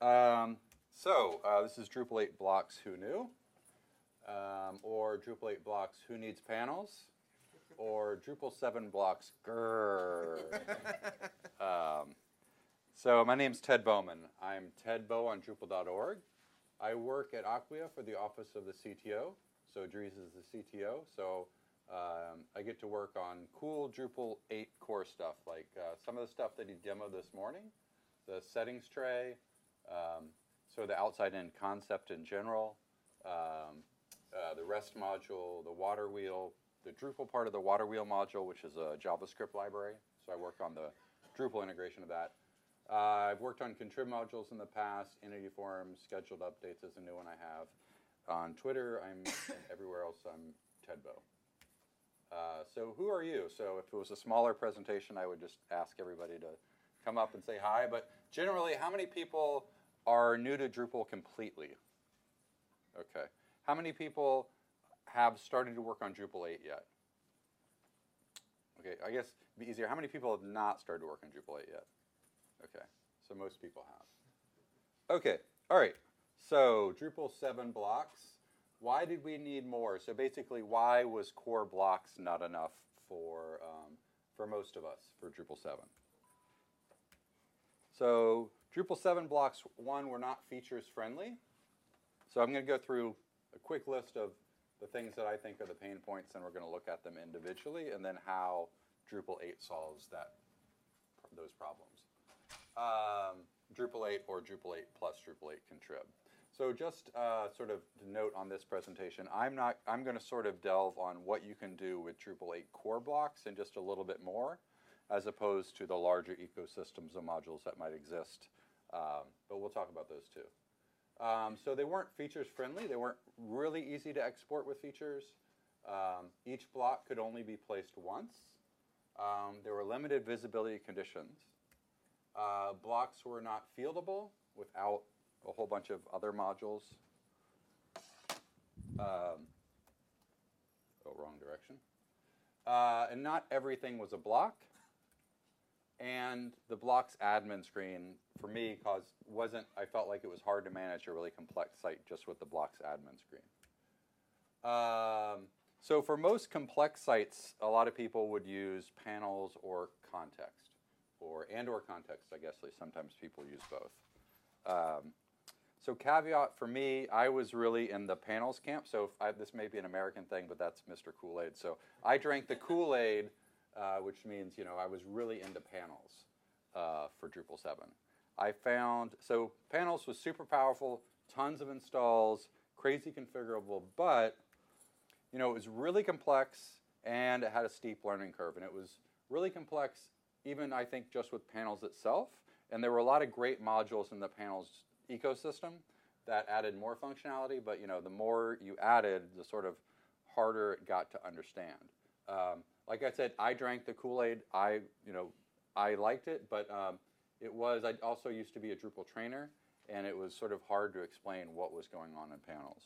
Um, so uh, this is Drupal 8 blocks who knew, um, or Drupal 8 blocks who needs panels, or Drupal 7 blocks grrr. um, so my name's Ted Bowman. I'm Ted Bow on Drupal.org. I work at Acquia for the office of the CTO. So Dries is the CTO. So um, I get to work on cool Drupal 8 core stuff, like uh, some of the stuff that he demoed this morning, the settings tray, um, so the outside-in concept in general, um, uh, the REST module, the Waterwheel, the Drupal part of the Waterwheel module, which is a JavaScript library. So I work on the Drupal integration of that. Uh, I've worked on contrib modules in the past, Entity Forms, scheduled updates is a new one I have. On Twitter, I'm everywhere else, I'm Ted Bow. Uh, so who are you? So if it was a smaller presentation, I would just ask everybody to come up and say hi. But generally, how many people are new to Drupal completely? Okay. How many people have started to work on Drupal 8 yet? Okay, I guess be easier. How many people have not started to work on Drupal 8 yet? Okay, so most people have. Okay, all right. So Drupal 7 blocks. Why did we need more? So basically, why was core blocks not enough for, um, for most of us for Drupal 7? So Drupal 7 blocks, one, were not features friendly. So I'm going to go through a quick list of the things that I think are the pain points, and we're going to look at them individually, and then how Drupal 8 solves that those problems. Um, Drupal 8 or Drupal 8 plus Drupal 8 contrib. So just uh, sort of to note on this presentation, I'm not. I'm going to sort of delve on what you can do with Drupal 8 core blocks and just a little bit more, as opposed to the larger ecosystems of modules that might exist. Um, but we'll talk about those too. Um, so they weren't features friendly. They weren't really easy to export with features. Um, each block could only be placed once. Um, there were limited visibility conditions. Uh, blocks were not fieldable without a whole bunch of other modules. Um, oh, wrong direction. Uh, and not everything was a block. And the blocks admin screen for me cause wasn't I felt like it was hard to manage a really complex site just with the blocks admin screen. Um, so for most complex sites, a lot of people would use panels or context, or and or context. I guess sometimes people use both. Um, so caveat for me, I was really in the panels camp. So I, this may be an American thing, but that's Mr. Kool Aid. So I drank the Kool Aid, uh, which means you know I was really into panels uh, for Drupal 7. I found so panels was super powerful, tons of installs, crazy configurable, but you know it was really complex and it had a steep learning curve, and it was really complex even I think just with panels itself. And there were a lot of great modules in the panels ecosystem that added more functionality, but you know, the more you added, the sort of harder it got to understand. Um, like I said, I drank the Kool-Aid. I, you know, I liked it, but um, it was. I also used to be a Drupal trainer, and it was sort of hard to explain what was going on in panels.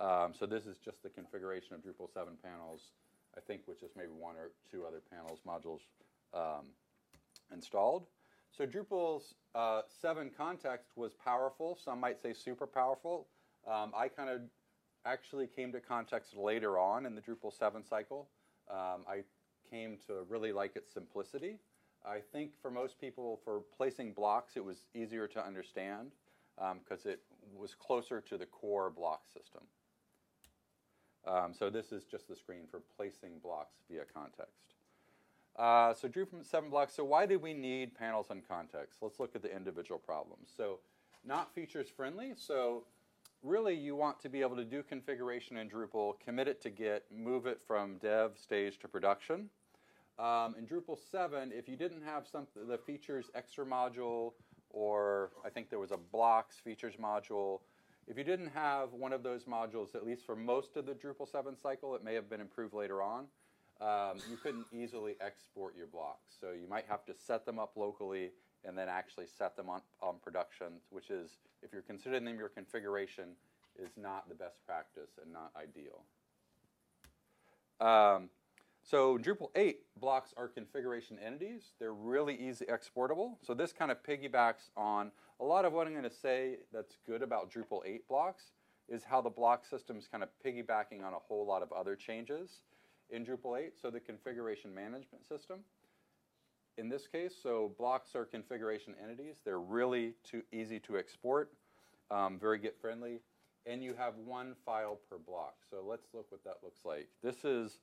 Um, so this is just the configuration of Drupal 7 panels, I think, which is maybe one or two other panels modules um, installed. So Drupal's uh, 7 context was powerful. Some might say super powerful. Um, I kind of actually came to context later on in the Drupal 7 cycle. Um, I came to really like its simplicity. I think for most people, for placing blocks, it was easier to understand because um, it was closer to the core block system. Um, so this is just the screen for placing blocks via context. Uh, so from 7 blocks. So why did we need panels and context? Let's look at the individual problems. So not features friendly. So really you want to be able to do configuration in Drupal, commit it to Git, move it from dev stage to production. Um, in Drupal 7, if you didn't have some the features extra module, or I think there was a blocks features module, if you didn't have one of those modules, at least for most of the Drupal 7 cycle, it may have been improved later on, um, you couldn't easily export your blocks. So you might have to set them up locally and then actually set them on, on production, which is, if you're considering them your configuration, is not the best practice and not ideal. Um, so Drupal 8 blocks are configuration entities. They're really easy exportable. So this kind of piggybacks on a lot of what I'm going to say that's good about Drupal 8 blocks is how the block system is kind of piggybacking on a whole lot of other changes in Drupal 8. So the configuration management system, in this case, so blocks are configuration entities. They're really too easy to export, um, very Git friendly, and you have one file per block. So let's look what that looks like. This is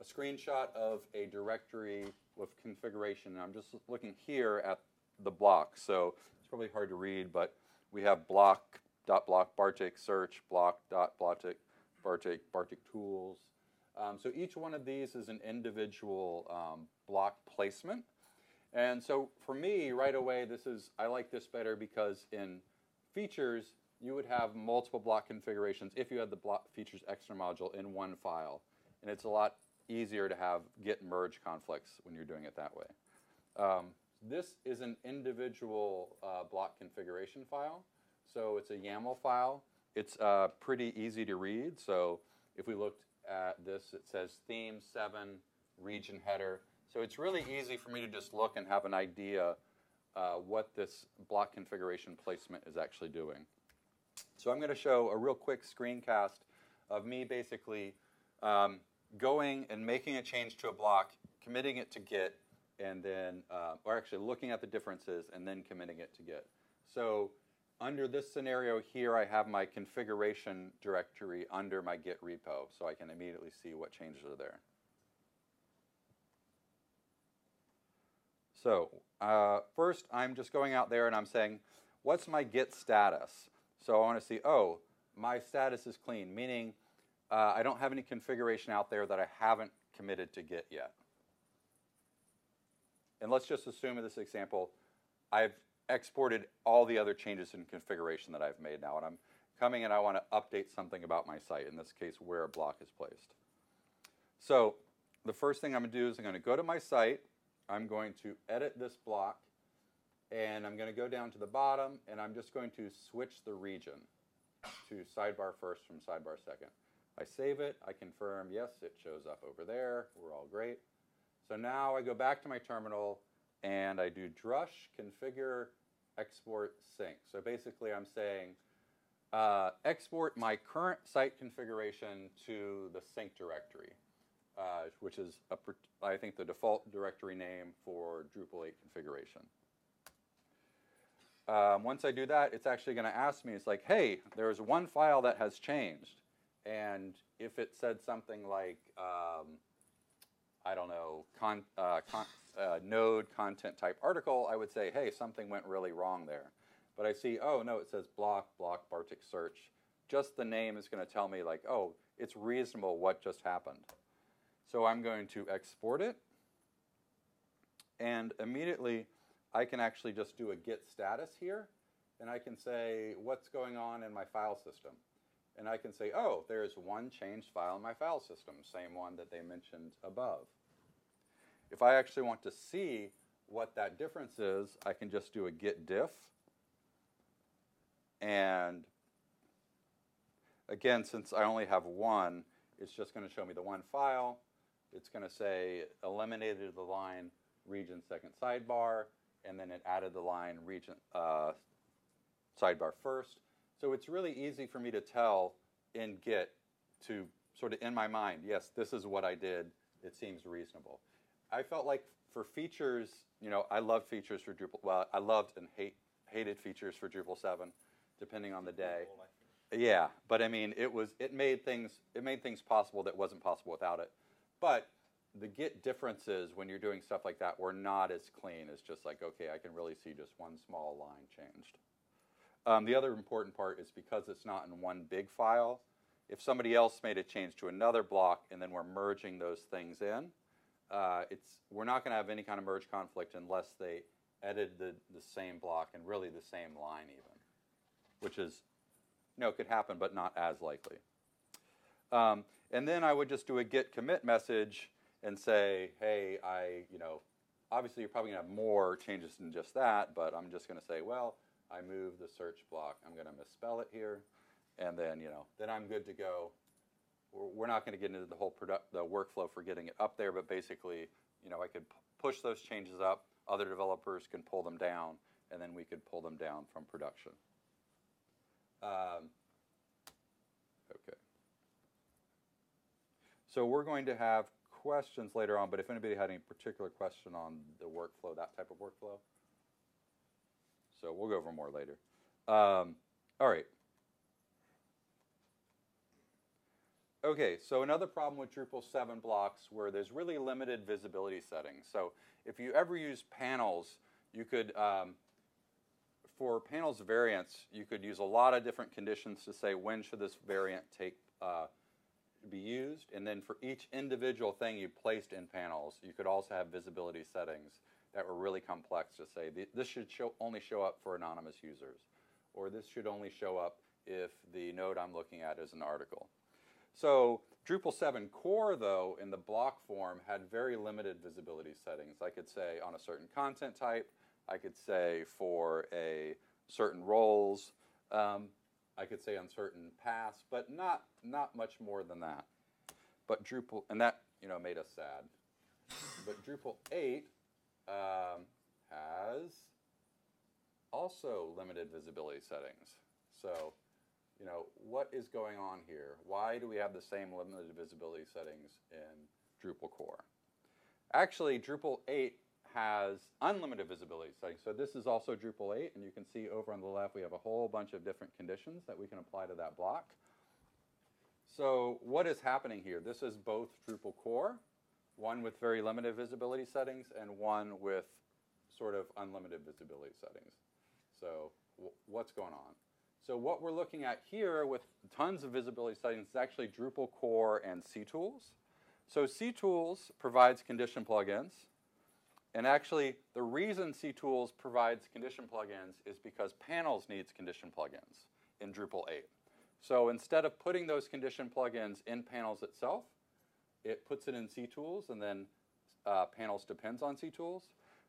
a screenshot of a directory with configuration. And I'm just looking here at the block. So it's probably hard to read, but we have block dot block Bartik search, block dot Bartik, Bartik, Bartik tools. Um, so each one of these is an individual um, block placement. And so for me, right away, this is I like this better because in features, you would have multiple block configurations if you had the block features extra module in one file. And it's a lot easier to have git merge conflicts when you're doing it that way. Um, this is an individual uh, block configuration file. So it's a YAML file. It's uh, pretty easy to read. So if we looked at this, it says theme 7, region header. So it's really easy for me to just look and have an idea uh, what this block configuration placement is actually doing. So I'm going to show a real quick screencast of me basically um, going and making a change to a block, committing it to Git, and then, uh, or actually looking at the differences and then committing it to Git. So under this scenario here, I have my configuration directory under my Git repo, so I can immediately see what changes are there. So uh, first, I'm just going out there and I'm saying, what's my Git status? So I want to see, oh, my status is clean, meaning uh, I don't have any configuration out there that I haven't committed to Git yet. And let's just assume in this example, I've exported all the other changes in configuration that I've made now, and I'm coming and I want to update something about my site, in this case, where a block is placed. So the first thing I'm going to do is I'm going to go to my site, I'm going to edit this block, and I'm going to go down to the bottom, and I'm just going to switch the region to sidebar first from sidebar second. I save it, I confirm, yes, it shows up over there, we're all great. So now I go back to my terminal and I do drush configure export sync. So basically I'm saying uh, export my current site configuration to the sync directory, uh, which is, a, I think, the default directory name for Drupal 8 configuration. Um, once I do that, it's actually going to ask me, it's like, hey, there's one file that has changed. And if it said something like, um, I don't know, con, uh, con, uh, node content type article, I would say, hey, something went really wrong there. But I see, oh, no, it says block, block, Bartik search. Just the name is going to tell me, like, oh, it's reasonable what just happened. So I'm going to export it. And immediately, I can actually just do a git status here. And I can say, what's going on in my file system? and I can say, oh, there's one changed file in my file system, same one that they mentioned above. If I actually want to see what that difference is, I can just do a git diff. And again, since I only have one, it's just going to show me the one file. It's going to say eliminated the line region second sidebar, and then it added the line region uh, sidebar first. So it's really easy for me to tell in Git to sort of in my mind, yes, this is what I did. It seems reasonable. I felt like for features, you know, I love features for Drupal. Well, I loved and hate hated features for Drupal 7, depending on the day. Yeah, but I mean, it was it made things it made things possible that wasn't possible without it. But the Git differences when you're doing stuff like that were not as clean as just like, okay, I can really see just one small line changed. Um, the other important part is because it's not in one big file, if somebody else made a change to another block and then we're merging those things in, uh, it's, we're not going to have any kind of merge conflict unless they edited the, the same block and really the same line even, which is, you know, could happen but not as likely. Um, and then I would just do a git commit message and say, hey, I, you know, obviously you're probably going to have more changes than just that, but I'm just going to say, well, I move the search block. I'm going to misspell it here, and then you know, then I'm good to go. We're not going to get into the whole product, the workflow for getting it up there, but basically, you know, I could push those changes up. Other developers can pull them down, and then we could pull them down from production. Um, okay. So we're going to have questions later on, but if anybody had any particular question on the workflow, that type of workflow. So we'll go over more later. Um, all right. Okay, so another problem with Drupal 7 blocks where there's really limited visibility settings. So if you ever use panels, you could, um, for panels variants, you could use a lot of different conditions to say when should this variant take uh, be used. And then for each individual thing you placed in panels, you could also have visibility settings that were really complex to say this should show, only show up for anonymous users, or this should only show up if the node I'm looking at is an article. So Drupal 7 core, though, in the block form, had very limited visibility settings. I could say on a certain content type, I could say for a certain roles, um, I could say on certain paths, but not not much more than that. But Drupal, and that you know made us sad. But Drupal 8 um, has also limited visibility settings. So you know, what is going on here? Why do we have the same limited visibility settings in Drupal core? Actually, Drupal 8 has unlimited visibility settings. So this is also Drupal 8, and you can see over on the left we have a whole bunch of different conditions that we can apply to that block. So what is happening here? This is both Drupal core, one with very limited visibility settings, and one with sort of unlimited visibility settings. So what's going on? So what we're looking at here with tons of visibility settings is actually Drupal core and CTools. So CTools provides condition plugins. And actually, the reason CTools provides condition plugins is because panels needs condition plugins in Drupal 8. So instead of putting those condition plugins in panels itself, it puts it in CTools, and then uh, panels depends on CTools.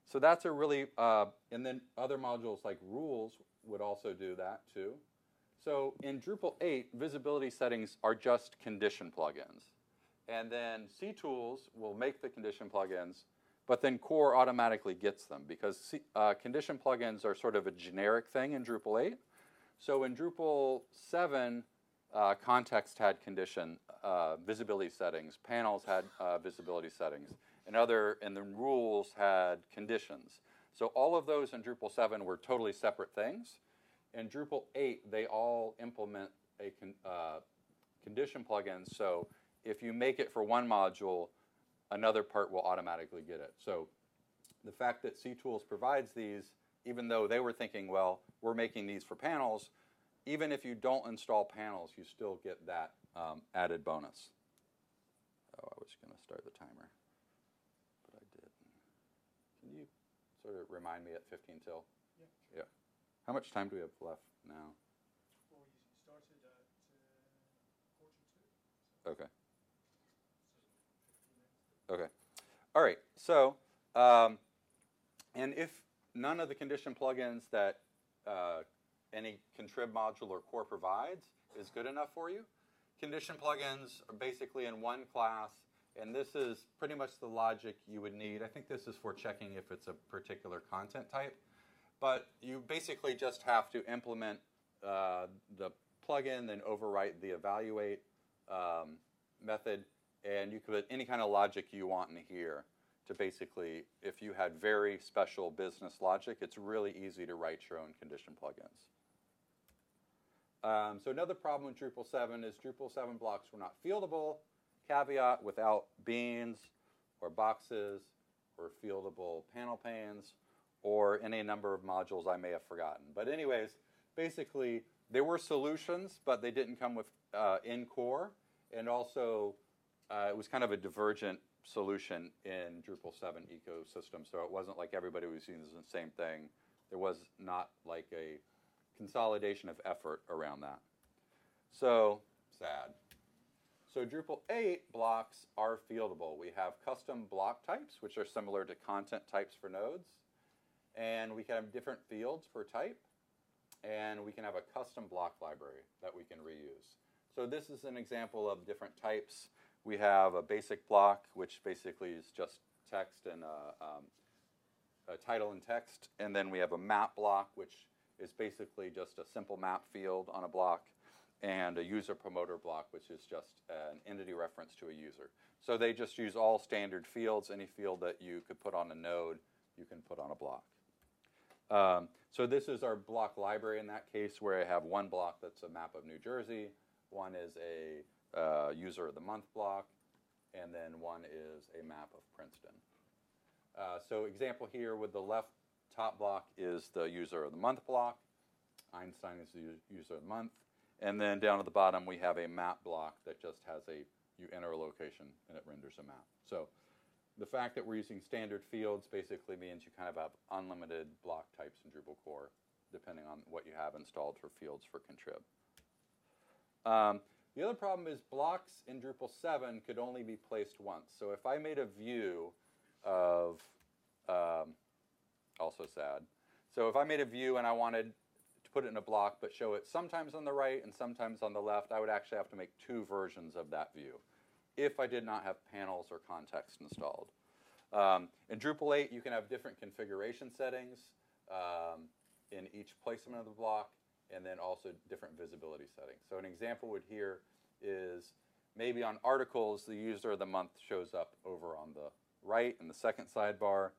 So that's a really, uh, and then other modules like rules would also do that too. So in Drupal 8, visibility settings are just condition plugins. And then CTools will make the condition plugins, but then core automatically gets them because uh, condition plugins are sort of a generic thing in Drupal 8. So in Drupal 7, uh, context had condition uh, visibility settings, panels had uh, visibility settings, and other and the rules had conditions. So all of those in Drupal 7 were totally separate things. In Drupal 8, they all implement a con, uh, condition plugin. So if you make it for one module, another part will automatically get it. So the fact that CTools provides these, even though they were thinking, well, we're making these for panels, even if you don't install panels, you still get that um, added bonus. Oh, I was going to start the timer, but I didn't. Can you sort of remind me at 15 till? Yeah. Yeah. How much time do we have left now? Well, started at uh, quarter two. Okay. so 15 minutes. Okay. All right. So, um, and if none of the condition plugins that uh, any contrib module or core provides is good enough for you, condition plugins are basically in one class, and this is pretty much the logic you would need. I think this is for checking if it's a particular content type. But you basically just have to implement uh, the plugin, then overwrite the evaluate um, method, and you could put any kind of logic you want in here to basically, if you had very special business logic, it's really easy to write your own condition plugins. Um, so another problem with Drupal 7 is Drupal 7 blocks were not fieldable. Caveat without beans or boxes or fieldable panel panes or any number of modules I may have forgotten. But anyways, basically, there were solutions, but they didn't come with uh, in core, and also uh, it was kind of a divergent solution in Drupal 7 ecosystem. So it wasn't like everybody was using the same thing. There was not like a consolidation of effort around that. So sad. So Drupal 8 blocks are fieldable. We have custom block types, which are similar to content types for nodes and we can have different fields per type, and we can have a custom block library that we can reuse. So this is an example of different types. We have a basic block, which basically is just text and a, um, a title and text, and then we have a map block, which is basically just a simple map field on a block, and a user promoter block, which is just an entity reference to a user. So they just use all standard fields. Any field that you could put on a node, you can put on a block. Um, so this is our block library in that case, where I have one block that's a map of New Jersey, one is a uh, user of the month block, and then one is a map of Princeton. Uh, so example here with the left top block is the user of the month block. Einstein is the user of the month. And then down at the bottom, we have a map block that just has a, you enter a location and it renders a map. So the fact that we're using standard fields basically means you kind of have unlimited block types in Drupal core, depending on what you have installed for fields for contrib. Um, the other problem is blocks in Drupal 7 could only be placed once. So if I made a view of, um, also sad. So if I made a view and I wanted to put it in a block but show it sometimes on the right and sometimes on the left, I would actually have to make two versions of that view if I did not have panels or context installed. Um, in Drupal 8, you can have different configuration settings um, in each placement of the block and then also different visibility settings. So an example would here is maybe on articles, the user of the month shows up over on the right in the second sidebar,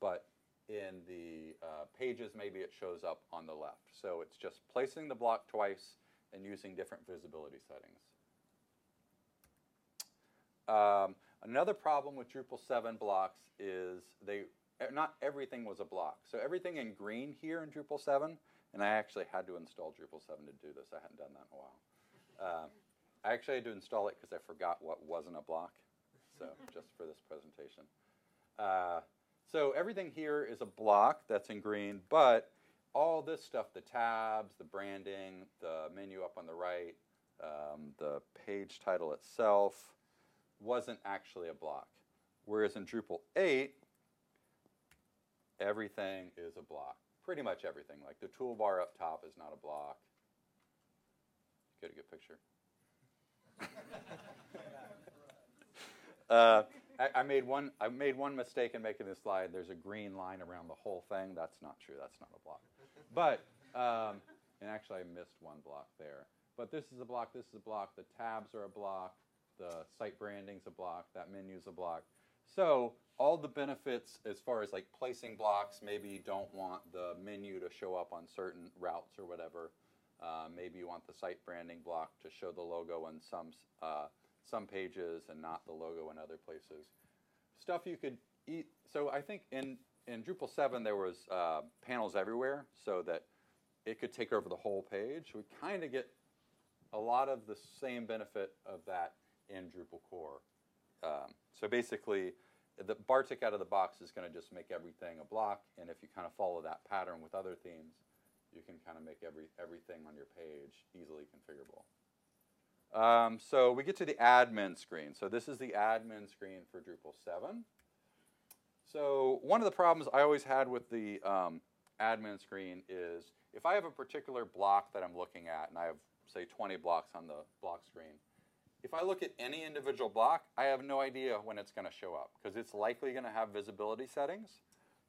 but in the uh, pages, maybe it shows up on the left. So it's just placing the block twice and using different visibility settings. Um, another problem with Drupal 7 blocks is they not everything was a block. So everything in green here in Drupal 7, and I actually had to install Drupal 7 to do this. I hadn't done that in a while. Uh, I actually had to install it because I forgot what wasn't a block. So just for this presentation. Uh, so everything here is a block that's in green, but all this stuff, the tabs, the branding, the menu up on the right, um, the page title itself, wasn't actually a block. Whereas in Drupal 8, everything is a block. Pretty much everything. Like the toolbar up top is not a block. Get a good picture. uh, I, made one. I made one mistake in making this slide. There's a green line around the whole thing. That's not true. That's not a block. But um, and actually, I missed one block there. But this is a block. This is a block. The tabs are a block. The site branding's a block. That menu's a block. So all the benefits as far as like placing blocks, maybe you don't want the menu to show up on certain routes or whatever. Uh, maybe you want the site branding block to show the logo on some uh, some pages and not the logo in other places. Stuff you could eat. So I think in in Drupal 7 there was uh, panels everywhere, so that it could take over the whole page. We kind of get a lot of the same benefit of that in Drupal core. Um, so basically, the Bartik out of the box is going to just make everything a block, and if you kind of follow that pattern with other themes, you can kind of make every, everything on your page easily configurable. Um, so we get to the admin screen. So this is the admin screen for Drupal 7. So one of the problems I always had with the um, admin screen is if I have a particular block that I'm looking at, and I have, say, 20 blocks on the block screen, if I look at any individual block, I have no idea when it's going to show up because it's likely going to have visibility settings,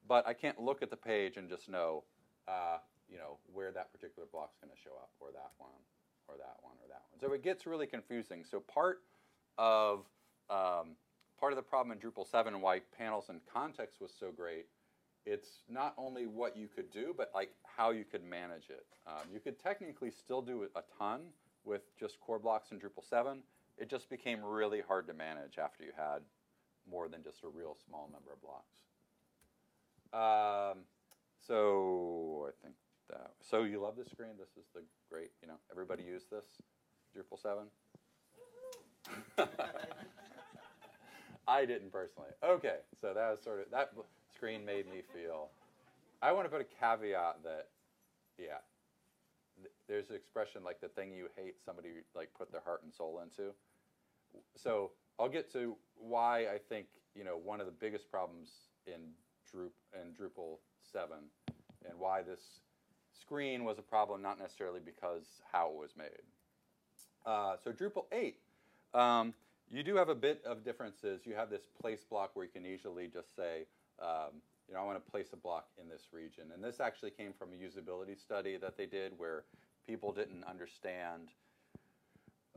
but I can't look at the page and just know, uh, you know, where that particular block is going to show up, or that one, or that one, or that one. So it gets really confusing. So part of um, part of the problem in Drupal 7 and why panels and context was so great, it's not only what you could do, but like how you could manage it. Um, you could technically still do a ton with just core blocks in Drupal 7. It just became really hard to manage after you had more than just a real small number of blocks. Um, so I think that. So you love this screen? This is the great. You know, everybody use this Drupal 7. I didn't personally. Okay, so that was sort of that screen made me feel. I want to put a caveat that, yeah, th- there's an expression like the thing you hate somebody like put their heart and soul into. So I'll get to why I think you know one of the biggest problems in Drup in Drupal seven, and why this screen was a problem, not necessarily because how it was made. Uh, so Drupal eight. Um, you do have a bit of differences. You have this place block where you can easily just say, um, you know, I want to place a block in this region. And this actually came from a usability study that they did where people didn't understand.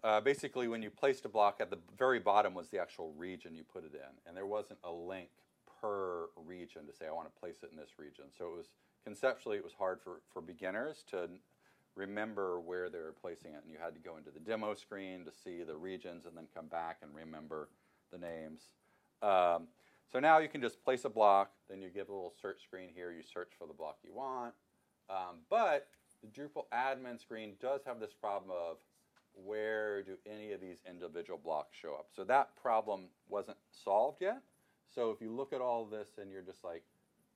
Uh, basically, when you placed a block at the very bottom was the actual region you put it in, and there wasn't a link per region to say I want to place it in this region. So it was conceptually it was hard for, for beginners to remember where they were placing it, and you had to go into the demo screen to see the regions and then come back and remember the names. Um, so now you can just place a block, then you give a little search screen here, you search for the block you want. Um, but the Drupal admin screen does have this problem of where do any of these individual blocks show up? So that problem wasn't solved yet. So if you look at all this and you're just like,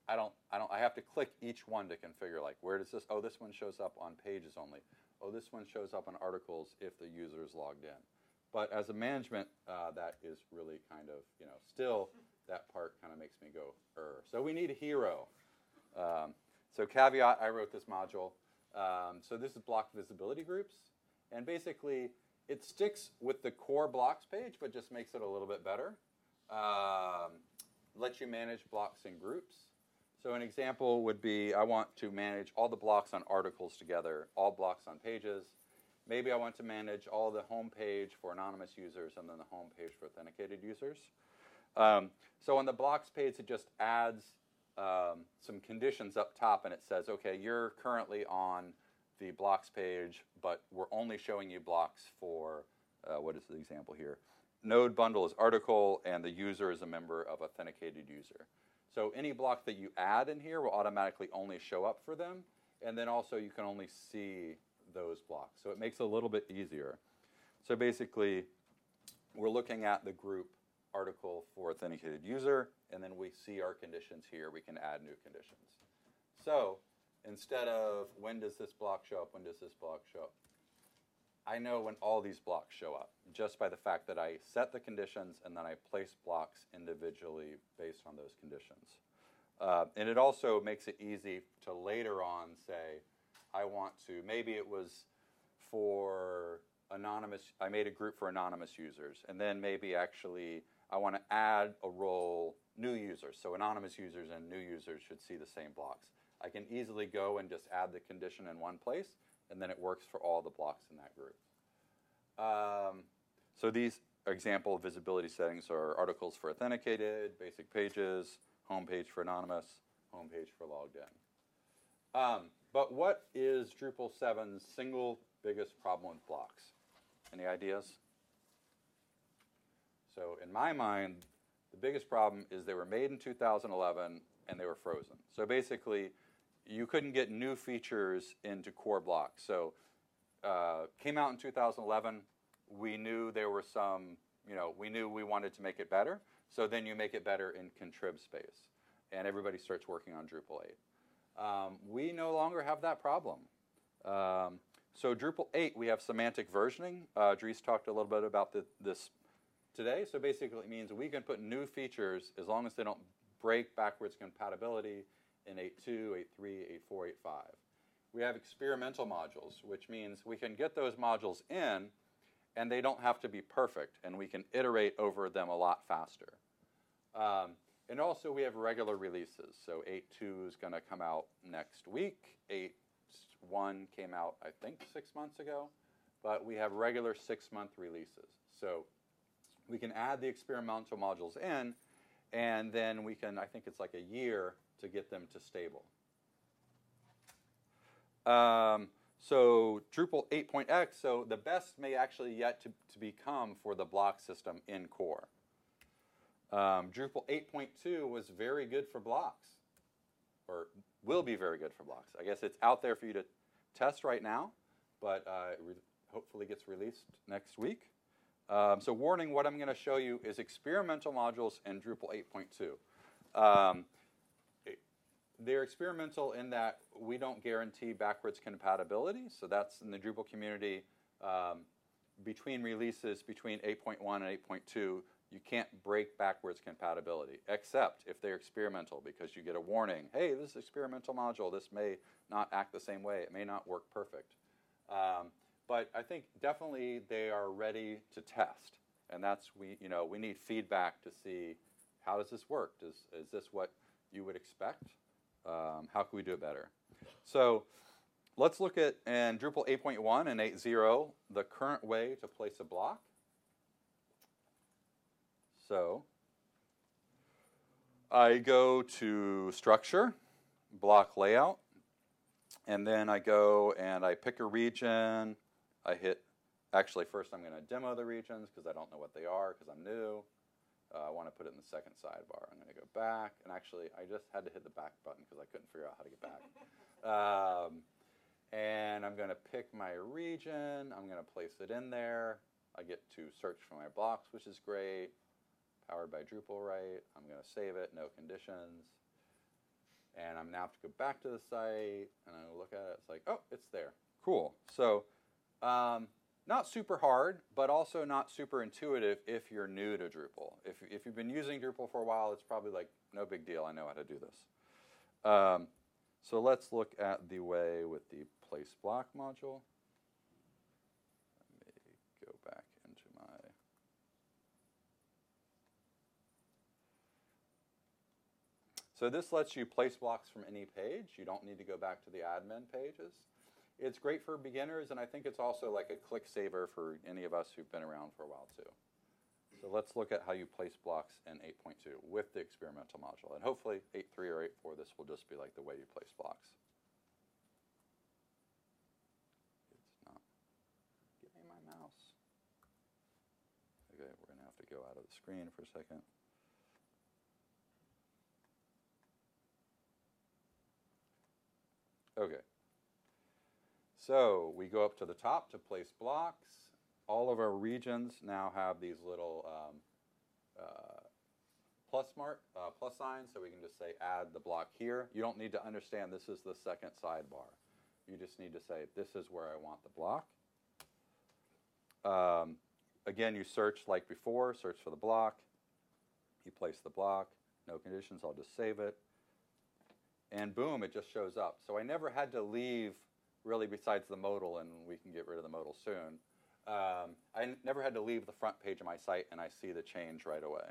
I don't, I don't, I have to click each one to configure like, where does this, oh, this one shows up on pages only. Oh, this one shows up on articles if the user is logged in. But as a management, uh, that is really kind of, you know, still that part kind of makes me go, er. So we need a hero. Um, so caveat, I wrote this module. Um, so this is block visibility groups. And basically, it sticks with the core blocks page, but just makes it a little bit better. Um, lets you manage blocks in groups. So an example would be I want to manage all the blocks on articles together, all blocks on pages. Maybe I want to manage all the home page for anonymous users and then the home page for authenticated users. Um, so on the blocks page, it just adds um, some conditions up top and it says, okay, you're currently on the blocks page, but we're only showing you blocks for, uh, what is the example here? Node bundle is article and the user is a member of authenticated user. So any block that you add in here will automatically only show up for them. And then also you can only see those blocks. So it makes it a little bit easier. So basically, we're looking at the group article for authenticated user, and then we see our conditions here. We can add new conditions. So instead of when does this block show up, when does this block show up, I know when all these blocks show up just by the fact that I set the conditions and then I place blocks individually based on those conditions. Uh, and it also makes it easy to later on say, I want to, maybe it was for anonymous, I made a group for anonymous users, and then maybe actually I want to add a role new users. So anonymous users and new users should see the same blocks. I can easily go and just add the condition in one place, and then it works for all the blocks in that group. Um, so these example visibility settings are articles for authenticated, basic pages, home page for anonymous, home page for logged in. Um, but what is Drupal 7's single biggest problem with blocks? Any ideas? So in my mind, the biggest problem is they were made in 2011 and they were frozen. So basically, you couldn't get new features into core blocks. So uh, came out in 2011. We knew there were some, you know, we knew we wanted to make it better. So then you make it better in contrib space, and everybody starts working on Drupal 8. Um, we no longer have that problem. Um, so Drupal 8, we have semantic versioning. Uh, Dries talked a little bit about the, this today. So basically, it means we can put new features as long as they don't break backwards compatibility in 8.2, 8.3, 8.4, 8.5. We have experimental modules, which means we can get those modules in and they don't have to be perfect, and we can iterate over them a lot faster. Um, and also, we have regular releases. So 8.2 is going to come out next week. 8.1 came out, I think, six months ago. But we have regular six month releases. So we can add the experimental modules in, and then we can, I think it's like a year to get them to stable. Um, so Drupal 8.x, so the best may actually yet to, to become for the block system in core. Um, Drupal 8.2 was very good for blocks, or will be very good for blocks. I guess it's out there for you to test right now, but uh, it hopefully gets released next week. Um, so warning, what I'm going to show you is experimental modules in Drupal 8.2. Um, they're experimental in that we don't guarantee backwards compatibility. So that's in the Drupal community. Um, between releases, between 8.1 and 8.2, you can't break backwards compatibility, except if they're experimental, because you get a warning, hey, this is experimental module. This may not act the same way. It may not work perfect. Um, but I think definitely they are ready to test. And that's, we, you know, we need feedback to see how does this work? Does, is this what you would expect. Um, how can we do it better? So let's look at in Drupal 8.1 and 8.0 the current way to place a block. So I go to structure, block layout, and then I go and I pick a region. I hit, actually, first I'm going to demo the regions because I don't know what they are because I'm new. Uh, I want to put it in the second sidebar. I'm going to go back, and actually, I just had to hit the back button because I couldn't figure out how to get back. Um, and I'm going to pick my region. I'm going to place it in there. I get to search for my blocks, which is great. Powered by Drupalwrite. I'm going to save it, no conditions. And I'm now have to go back to the site and I look at it. It's like, oh, it's there. Cool. So, um, not super hard, but also not super intuitive if you're new to Drupal. If, if you've been using Drupal for a while, it's probably like, no big deal. I know how to do this. Um, so let's look at the way with the place block module. Let me go back into my. So this lets you place blocks from any page. You don't need to go back to the admin pages. It's great for beginners, and I think it's also like a click saver for any of us who've been around for a while too. So let's look at how you place blocks in 8.2 with the experimental module. And hopefully 8.3 or 8.4, this will just be like the way you place blocks. It's not. Give me my mouse. Okay, we're going to have to go out of the screen for a second. Okay. So we go up to the top to place blocks. All of our regions now have these little um, uh, plus mark, uh, plus signs, so we can just say add the block here. You don't need to understand this is the second sidebar. You just need to say this is where I want the block. Um, again, you search like before, search for the block. You place the block, no conditions, I'll just save it. And boom, it just shows up. So I never had to leave really besides the modal, and we can get rid of the modal soon. Um, I never had to leave the front page of my site, and I see the change right away.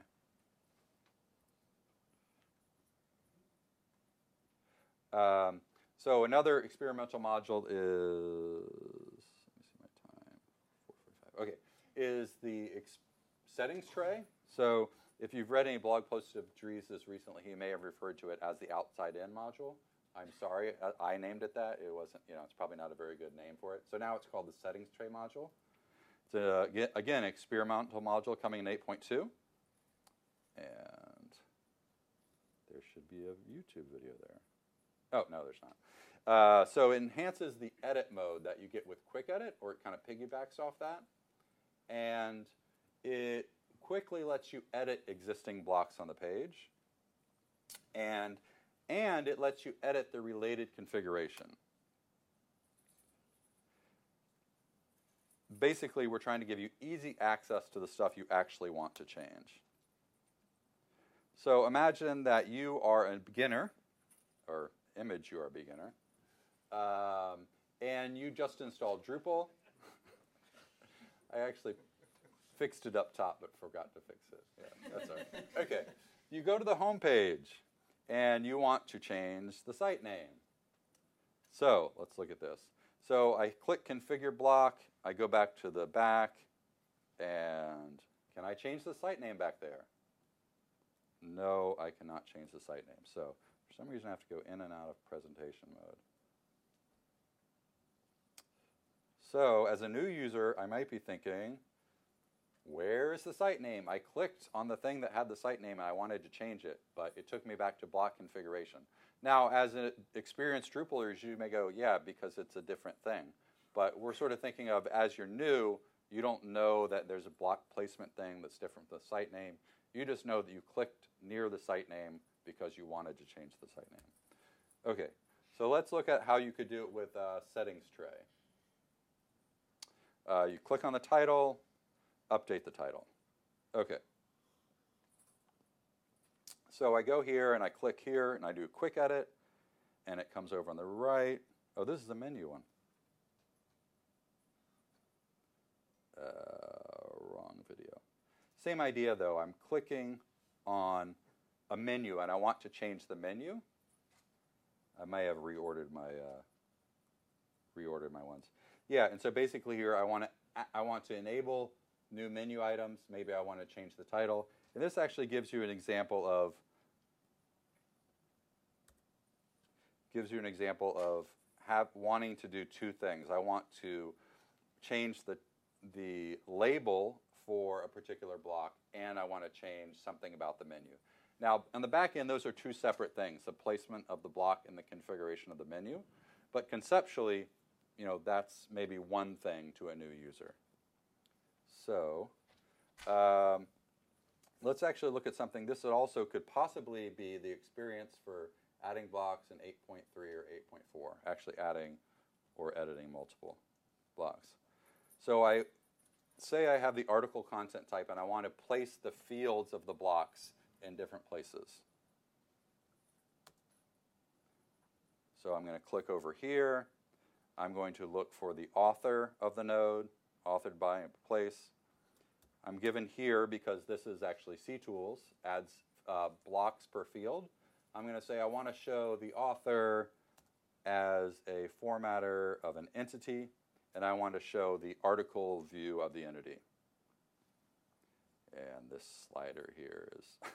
Um, so another experimental module is, let me see my time, 4:45. Okay, is the settings tray. So if you've read any blog posts of Dries' recently, he may have referred to it as the outside in module. I'm sorry, I, I named it that. It wasn't, you know, it's probably not a very good name for it. So now it's called the settings tray module. It's a, again, again experimental module coming in 8.2. And there should be a YouTube video there. Oh, no, there's not. Uh, so it enhances the edit mode that you get with Quick Edit, or it kind of piggybacks off that. And it quickly lets you edit existing blocks on the page. And, and it lets you edit the related configuration. Basically, we're trying to give you easy access to the stuff you actually want to change. So imagine that you are a beginner, or image you are a beginner, um, and you just installed Drupal. I actually fixed it up top but forgot to fix it. Yeah, that's all right. Okay, you go to the home page and you want to change the site name. So let's look at this. So I click configure block, I go back to the back, and can I change the site name back there? No, I cannot change the site name. So for some reason I have to go in and out of presentation mode. So as a new user, I might be thinking, where is the site name? I clicked on the thing that had the site name and I wanted to change it, but it took me back to block configuration. Now, as an experienced Drupalers, you may go, yeah, because it's a different thing. But we're sort of thinking of as you're new, you don't know that there's a block placement thing that's different from the site name. You just know that you clicked near the site name because you wanted to change the site name. Okay, so let's look at how you could do it with uh, settings tray. Uh, you click on the title, update the title. Okay. So I go here and I click here and I do a quick edit and it comes over on the right. Oh, this is the menu one. Uh, wrong video. Same idea though. I'm clicking on a menu and I want to change the menu, I may have reordered my uh, reordered my ones. Yeah, and so basically here I want to I want to enable new menu items. Maybe I want to change the title. And this actually gives you an example of gives you an example of have wanting to do two things. I want to change the the label for a particular block and I want to change something about the menu. Now, on the back end, those are two separate things, the placement of the block and the configuration of the menu. But conceptually, you know, that's maybe one thing to a new user. So um, let's actually look at something. This also could possibly be the experience for adding blocks in 8.3 or 8.4, actually adding or editing multiple blocks. So I say I have the article content type and I want to place the fields of the blocks in different places. So I'm going to click over here. I'm going to look for the author of the node, authored by place. I'm given here because this is actually ctools, adds uh, blocks per field. I'm going to say I want to show the author as a formatter of an entity, and I want to show the article view of the entity. And this slider here is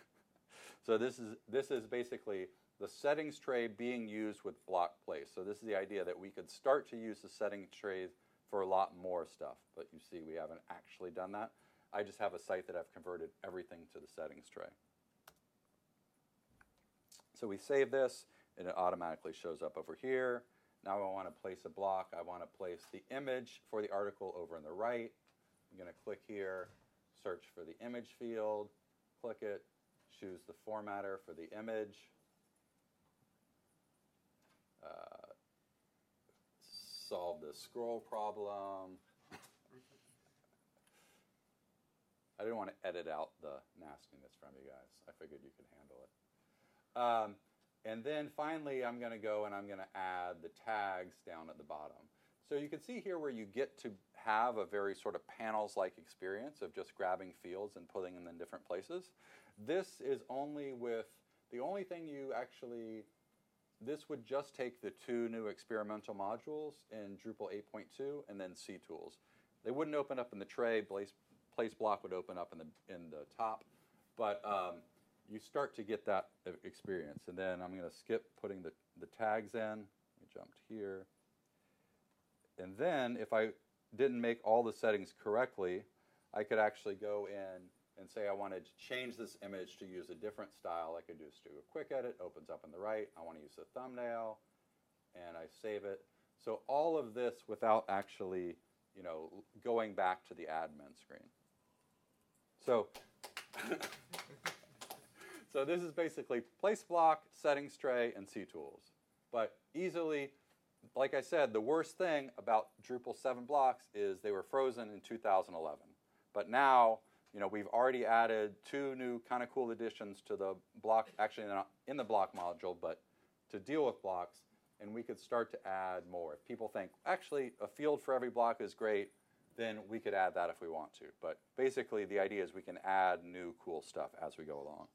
So this is, this is basically the settings tray being used with block place. So this is the idea that we could start to use the settings tray for a lot more stuff, but you see we haven't actually done that. I just have a site that I've converted everything to the settings tray. So we save this, and it automatically shows up over here. Now I want to place a block. I want to place the image for the article over on the right. I'm going to click here, search for the image field, click it, choose the formatter for the image. Uh, solve the scroll problem. I didn't want to edit out the nastiness from you guys. I figured you could handle it. Um, and then finally, I'm going to go and I'm going to add the tags down at the bottom. So you can see here where you get to have a very sort of panels-like experience of just grabbing fields and putting them in different places. This is only with, the only thing you actually, this would just take the two new experimental modules in Drupal 8.2 and then C-Tools. They wouldn't open up in the tray, place block would open up in the, in the top, but um, you start to get that experience. And then I'm going to skip putting the, the tags in. We jumped here. And then if I didn't make all the settings correctly, I could actually go in and say I wanted to change this image to use a different style, I could just do a quick edit, opens up on the right. I want to use the thumbnail, and I save it. So all of this without actually, you know, going back to the admin screen. So, so this is basically place block, settings tray, and C tools. But easily, like I said, the worst thing about Drupal 7 blocks is they were frozen in 2011. But now you know, we've already added two new kind of cool additions to the block, actually not in the block module, but to deal with blocks, and we could start to add more. If people think, actually, a field for every block is great, then we could add that if we want to. But basically, the idea is we can add new cool stuff as we go along.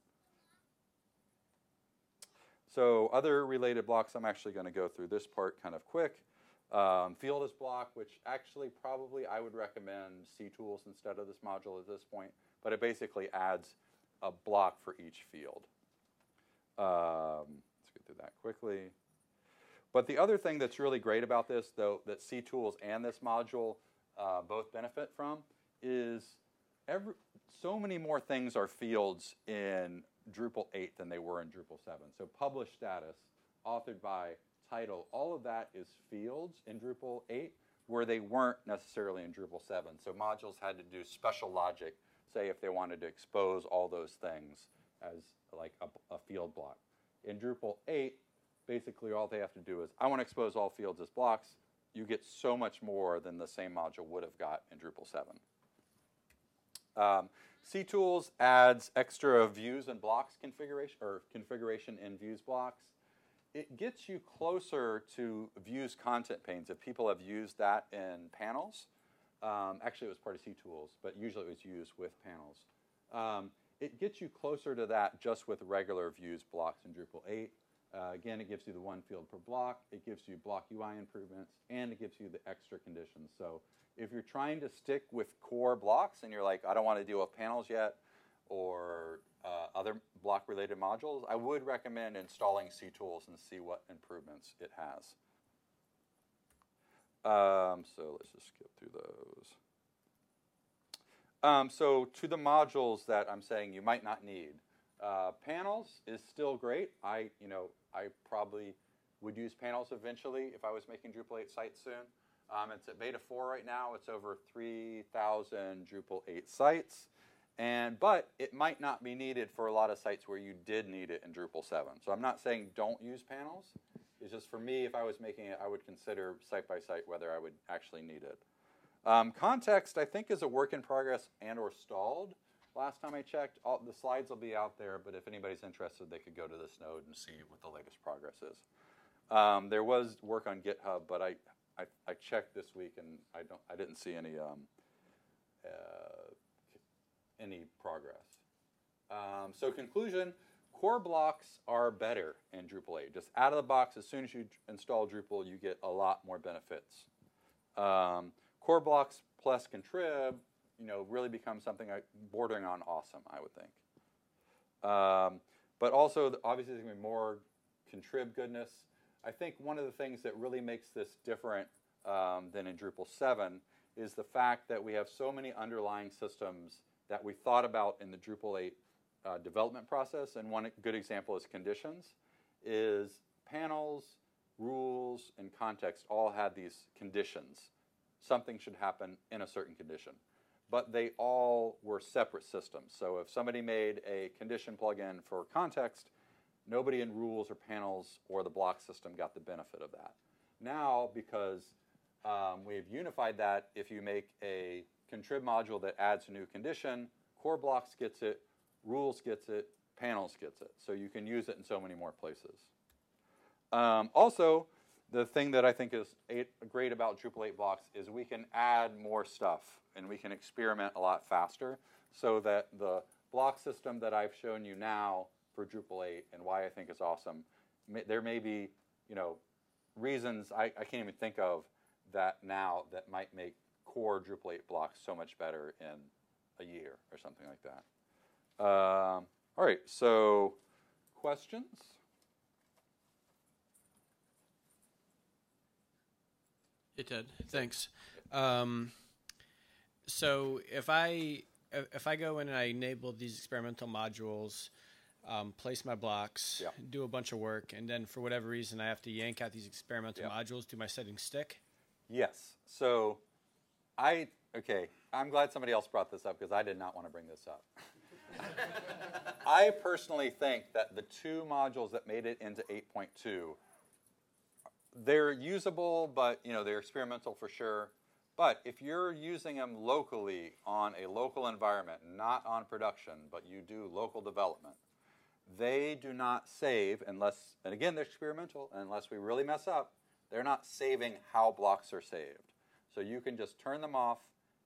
So other related blocks, I'm actually going to go through this part kind of quick. Um, field as block, which actually probably I would recommend C tools instead of this module at this point, but it basically adds a block for each field. Um, let's get through that quickly. But the other thing that's really great about this, though, that C tools and this module uh, both benefit from, is every, so many more things are fields in Drupal 8 than they were in Drupal 7. So publish status, authored by, title, all of that is fields in Drupal 8 where they weren't necessarily in Drupal 7. So modules had to do special logic, say if they wanted to expose all those things as like a, a field block. In Drupal 8, basically all they have to do is, I want to expose all fields as blocks. You get so much more than the same module would have got in Drupal 7. Um, ctools adds extra views and blocks configuration, or configuration in views blocks it gets you closer to views content panes. If people have used that in panels, um, actually it was part of ctools, but usually it was used with panels. Um, it gets you closer to that just with regular views blocks in Drupal 8. Uh, again, it gives you the one field per block, it gives you block UI improvements, and it gives you the extra conditions. So if you're trying to stick with core blocks and you're like, I don't want to deal with panels yet, or uh, other block related modules, I would recommend installing CTools and see what improvements it has. Um, so let's just skip through those. Um, so to the modules that I'm saying you might not need, uh, panels is still great. I, you know, I probably would use panels eventually if I was making Drupal 8 sites soon. Um, it's at beta 4 right now. It's over 3,000 Drupal 8 sites. And, but it might not be needed for a lot of sites where you did need it in Drupal 7. So I'm not saying don't use panels. It's just for me, if I was making it, I would consider site by site whether I would actually need it. Um, context, I think, is a work in progress and or stalled. Last time I checked, all, the slides will be out there, but if anybody's interested, they could go to this node and see what the latest progress is. Um, there was work on GitHub, but I, I, I, checked this week and I don't I didn't see any um, uh, any progress. Um, so conclusion, core blocks are better in Drupal 8. Just out of the box, as soon as you install Drupal, you get a lot more benefits. Um, core blocks plus contrib, you know, really become something bordering on awesome, I would think. Um, but also, obviously, there's going to be more contrib goodness. I think one of the things that really makes this different um, than in Drupal 7 is the fact that we have so many underlying systems that we thought about in the Drupal 8 uh, development process. And one good example is conditions, is panels, rules, and context all had these conditions. Something should happen in a certain condition. But they all were separate systems. So if somebody made a condition plugin for context, nobody in rules or panels or the block system got the benefit of that. Now, because um, we've unified that, if you make a contrib module that adds a new condition, core blocks gets it, rules gets it, panels gets it. So you can use it in so many more places. Um, also, the thing that I think is great about Drupal 8 blocks is we can add more stuff and we can experiment a lot faster so that the block system that I've shown you now for Drupal 8 and why I think it's awesome, there may be, you know, reasons I, I can't even think of that now that might make core Drupal 8 blocks so much better in a year or something like that. Um, all right, so questions? It did. Thanks. Um, so if I if I go in and I enable these experimental modules, um, place my blocks, yeah. do a bunch of work, and then for whatever reason I have to yank out these experimental yeah. modules, do my settings stick? Yes. So I okay. I'm glad somebody else brought this up because I did not want to bring this up. I personally think that the two modules that made it into 8.2, they're usable, but you know they're experimental for sure. But if you're using them locally on a local environment, not on production, but you do local development, they do not save unless, and again, they're experimental, unless we really mess up, they're not saving how blocks are saved. So you can just turn them off,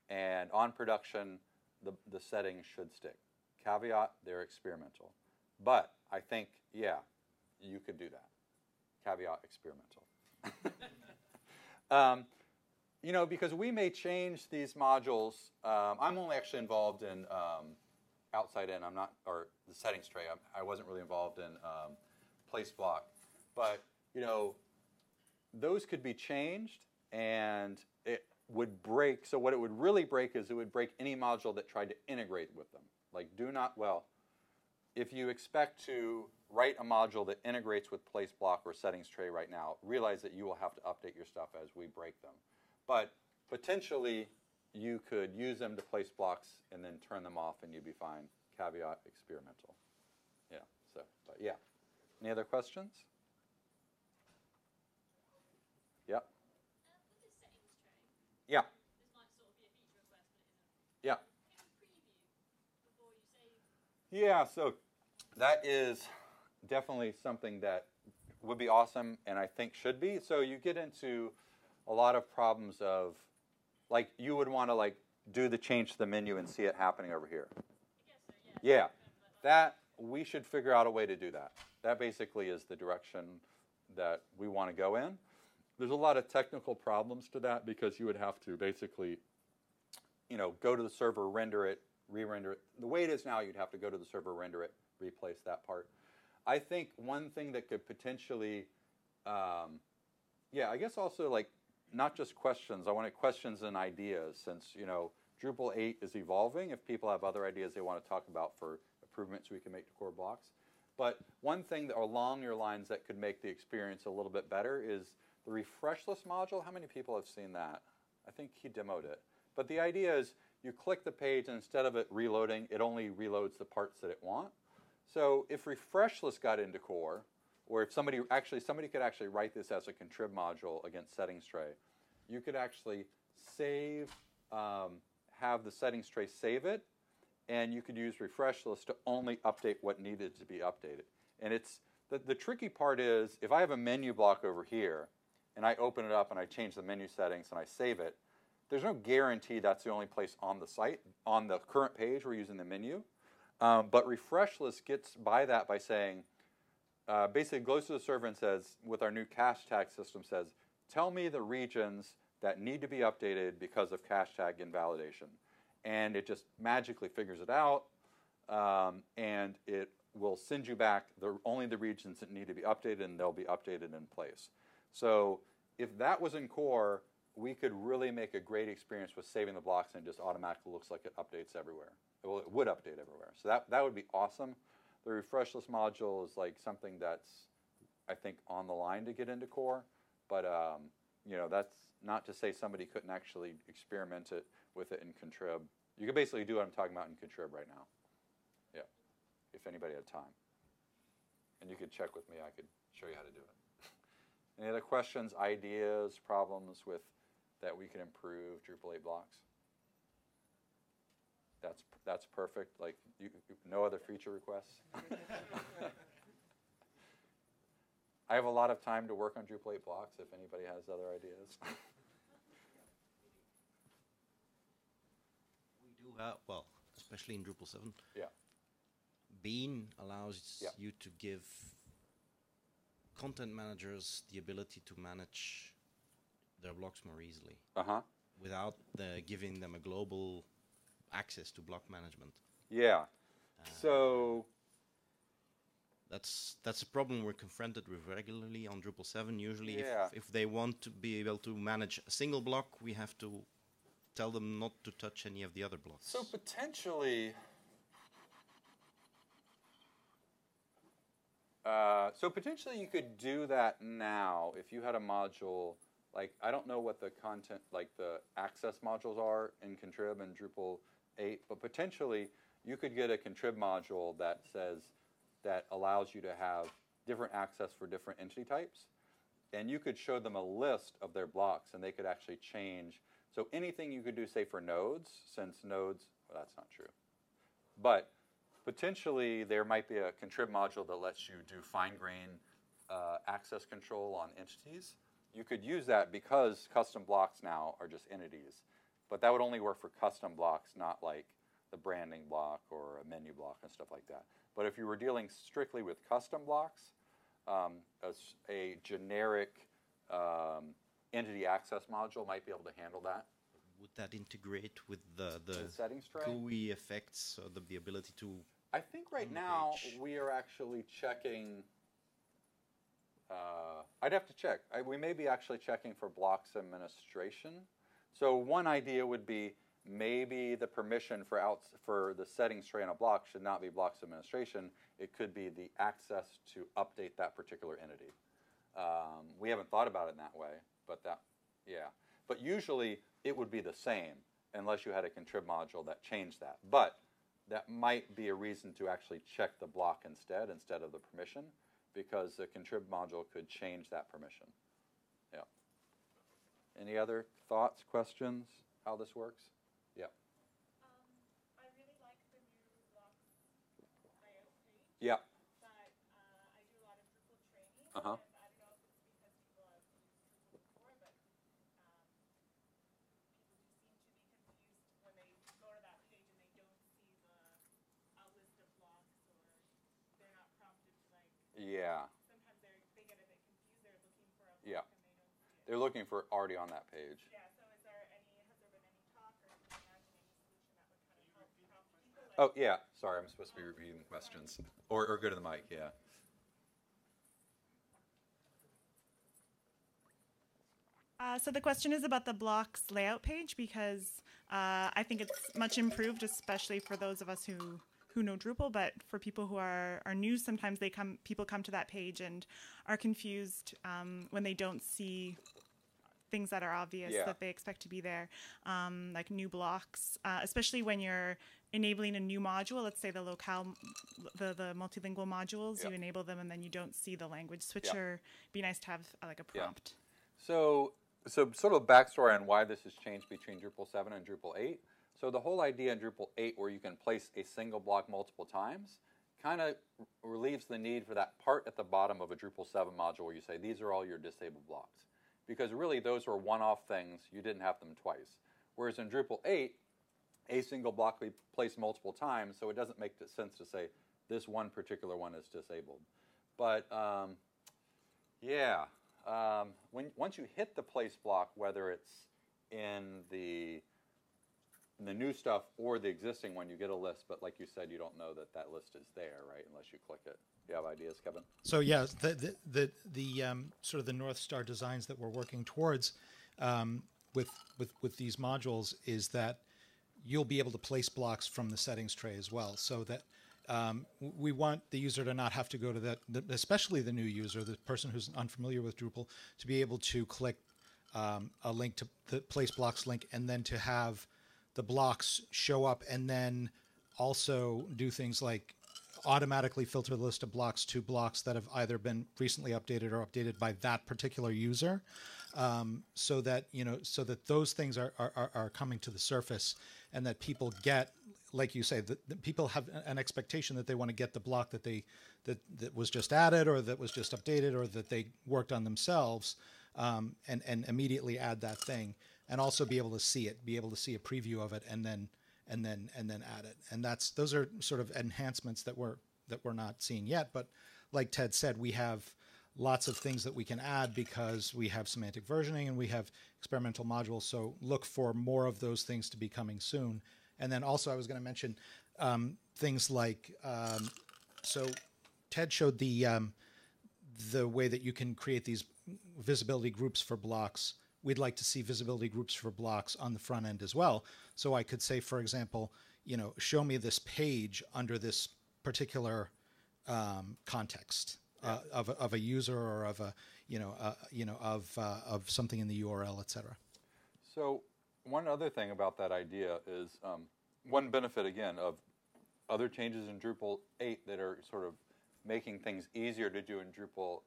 and on production, the, the settings should stick. Caveat, they're experimental. But I think, yeah, you could do that. Caveat, experimental. um, you know, because we may change these modules. Um, I'm only actually involved in um, outside in. I'm not, or the settings tray. I'm, I was not really involved in um, place block. But, you know, those could be changed and it would break. So what it would really break is it would break any module that tried to integrate with them. Like do not, well, if you expect to write a module that integrates with place block or settings tray right now, realize that you will have to update your stuff as we break them. But potentially you could use them to place blocks and then turn them off and you'd be fine. Caveat experimental. Yeah, so, but yeah. Any other questions? Yep. Yeah. Yeah. Yeah, Yeah. so that is definitely something that would be awesome and I think should be. So you get into a lot of problems of like you would want to like do the change to the menu and see it happening over here. So, yeah. yeah. that we should figure out a way to do that. That basically is the direction that we want to go in. There's a lot of technical problems to that because you would have to basically, you know, go to the server, render it, re-render it. The way it is now, you'd have to go to the server, render it, replace that part. I think one thing that could potentially, um, yeah, I guess also like not just questions. I wanted questions and ideas since you know Drupal 8 is evolving. If people have other ideas they want to talk about for improvements we can make to core blocks. But one thing that along your lines that could make the experience a little bit better is the refreshless module. How many people have seen that? I think he demoed it. But the idea is you click the page and instead of it reloading, it only reloads the parts that it wants. So if refreshless got into core, or if somebody actually somebody could actually write this as a contrib module against settings tray, you could actually save, um, have the settings tray save it, and you could use refreshless to only update what needed to be updated. And it's the, the tricky part is if I have a menu block over here, and I open it up and I change the menu settings and I save it, there's no guarantee that's the only place on the site on the current page we're using the menu. Um, but refreshless gets by that by saying, uh, basically goes to the server and says, with our new cache tag system, says, tell me the regions that need to be updated because of cache tag invalidation. And it just magically figures it out, um, and it will send you back the, only the regions that need to be updated, and they'll be updated in place. So if that was in core, we could really make a great experience with saving the blocks and it just automatically looks like it updates everywhere. Well, it would update everywhere. So that, that would be awesome. The refreshless module is like something that's, I think, on the line to get into core. But, um, you know, that's not to say somebody couldn't actually experiment it with it in Contrib. You could basically do what I'm talking about in Contrib right now. Yeah, if anybody had time. And you could check with me. I could show you how to do it. Any other questions, ideas, problems with that we can improve Drupal 8 blocks? That's that's perfect. Like you, no other feature requests. I have a lot of time to work on Drupal 8 blocks. If anybody has other ideas. We do have, well, especially in Drupal 7, yeah. Bean allows Yeah. you to give content managers the ability to manage their blocks more easily Uh huh. without the, giving them a global access to block management. Yeah. So That's that's a problem we're confronted with regularly on Drupal 7. Usually, Yeah. if, if they want to be able to manage a single block, we have to tell them not to touch any of the other blocks. So potentially, uh, so potentially you could do that now if you had a module like I don't know what the content like the access modules are in Contrib and Drupal 8, but potentially you could get a Contrib module that says that allows you to have different access for different entity types. And you could show them a list of their blocks and they could actually change. So anything you could do say for nodes since nodes well that's not true. But potentially there might be a contrib module that lets you do fine grain uh, access control on entities. You could use that because custom blocks now are just entities but that would only work for custom blocks not like the branding block or a menu block and stuff like that but if you were dealing strictly with custom blocks um, a, a generic um, entity access module might be able to handle that. Would that integrate with the, the, The settings tray? GUI effects, so the, the ability to I think right now we are actually checking. Uh, I'd have to check. I, we may be actually checking for blocks administration. So one idea would be maybe the permission for out for the settings tray on a block should not be blocks administration. It could be the access to update that particular entity. Um, we haven't thought about it in that way, but that, yeah. But usually it would be the same unless you had a contrib module that changed that. But that might be a reason to actually check the block instead, instead of the permission, because the contrib module could change that permission. Yeah. Any other thoughts, questions, how this works? Yeah. Um, I really like the new blocks layout page, Yeah. but uh, I do a lot of Drupal training. And I don't know if it's because people have used Drupal before, but um, people do seem to be confused when they go to that page and they don't see the a list of blocks or Yeah, sometimes they're, they get a bit confused, they're looking for a Yeah. block and they don't see it. They're looking for already on that page. Yeah, so is there any, has there been any talk or can you any solution that would kind of help prompt people? Oh yeah, sorry, I'm supposed to be repeating the questions, or or go to the mic. Yeah. Uh, so the question is about the blocks layout page because uh, I think it's much improved, especially for those of us who who know Drupal. But for people who are are new, sometimes they come people come to that page and are confused um, when they don't see things that are obvious Yeah. that they expect to be there, um, like new blocks, uh, especially when you're enabling a new module. Let's say the locale, the the multilingual modules, you enable them and then you don't see the language switcher. Be nice to have uh, like a prompt. So, so sort of backstory on why this has changed between Drupal 7 and Drupal 8. So the whole idea in Drupal 8, where you can place a single block multiple times, kind of relieves the need for that part at the bottom of a Drupal 7 module where you say these are all your disabled blocks, because really those were one-off things. You didn't have them twice. Whereas in Drupal 8, a single block we place multiple times, so it doesn't make sense to say this one particular one is disabled. But um, yeah, um, when once you hit the place block, whether it's in the the new stuff or the existing one, you get a list. But like you said, you don't know that that list is there, right? Unless you click it. You have ideas, Kevin? So yeah, the the the, the um, sort of the North Star designs that we're working towards um, with with with these modules is that you'll be able to place blocks from the settings tray as well, so that um, we want the user to not have to go to that, especially the new user, the person who's unfamiliar with Drupal, to be able to click um, a link to the place blocks link and then to have the blocks show up and then also do things like automatically filter the list of blocks to blocks that have either been recently updated or updated by that particular user um, so that you know so that those things are, are, are- coming to the surface and that people get like you say that, that people have an expectation that they want to get the block that they that, that was just added or that was just updated or that they worked on themselves um, and and immediately add that thing and also be able to see it be able to see a preview of it and then and then and then add it. And that's those are sort of enhancements that we're that we're not seeing yet. But like ted said we have lots of things that we can add because we have semantic versioning and we have experimental modules. So look for more of those things to be coming soon. And then also i was going to mention um, things like um, so ted showed the um, the way that you can create these visibility groups for blocks. We'd like to see visibility groups for blocks on the front end as well. So I could say, for example, you know, show me this page under this particular um, context uh, of, a, of a user or of a, you know, uh, you know, of uh, of something in the URL, et cetera. So one other thing about that idea is um, one benefit again of other changes in Drupal 8 that are sort of making things easier to do in Drupal,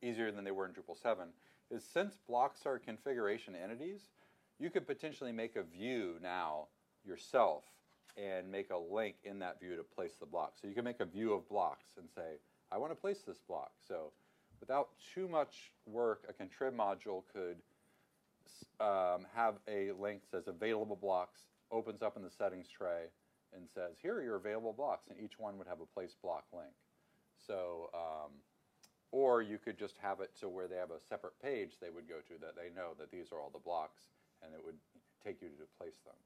easier than they were in Drupal 7, is since blocks are configuration entities, you could potentially make a view now yourself and make a link in that view to place the block. So you can make a view of blocks and say, I want to place this block. So without too much work, a contrib module could um, have a link that says available blocks, opens up in the settings tray, and says, here are your available blocks, and each one would have a place block link. So, um, or you could just have it to where they have a separate page they would go to that they know that these are all the blocks, and it would take you to place them.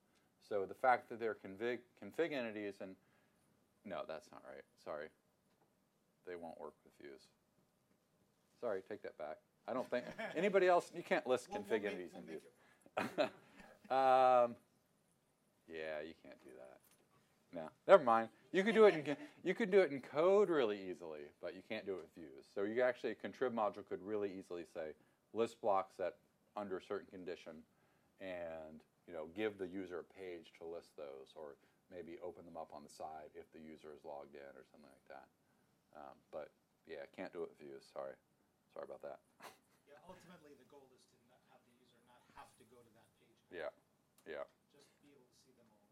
So the fact that they're config, config entities and no, that's not right. Sorry, they won't work with views. Sorry, take that back. I don't think anybody else. You can't list config entities in views. um, yeah, you can't do that. No, never mind. You could do it. In, you could do it in code really easily, but you can't do it with views. So you actually a contrib module could really easily say list blocks that under a certain condition, and you know give the user a page to list those, or maybe open them up on the side if the user is logged in or something like that. Um, but yeah, can't do it with views. Sorry, sorry about that. Yeah, ultimately the goal is to not have the user not have to go to that page. Yeah, yeah. Just be able to see them all.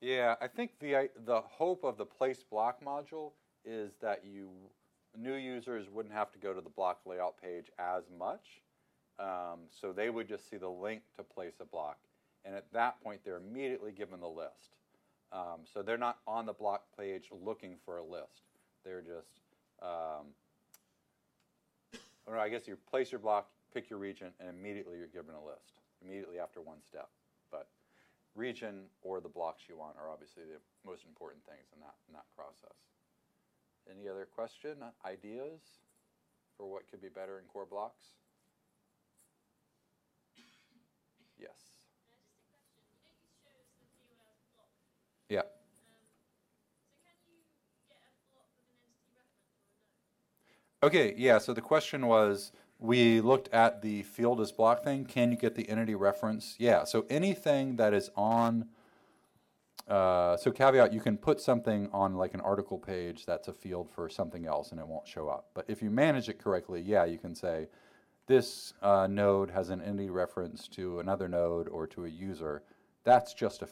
Yeah, I think the the hope of the place block module is that you new users wouldn't have to go to the block layout page as much, um, so they would just see the link to place a block, and at that point they're immediately given the list. Um, so they're not on the block page looking for a list; they're just um, or I guess you place your block, pick your region, and immediately you're given a list, immediately after one step. Region or the blocks you want are obviously the most important things in that, in that process. Any other question, ideas for what could be better in core blocks? Yes. Yeah. Okay, yeah, so the question was, we looked at the field as block thing, can you get the entity reference? Yeah, so anything that is on, uh, so caveat, you can put something on like an article page that's a field for something else and it won't show up. But if you manage it correctly, yeah, you can say, this uh, node has an entity reference to another node or to a user. That's just a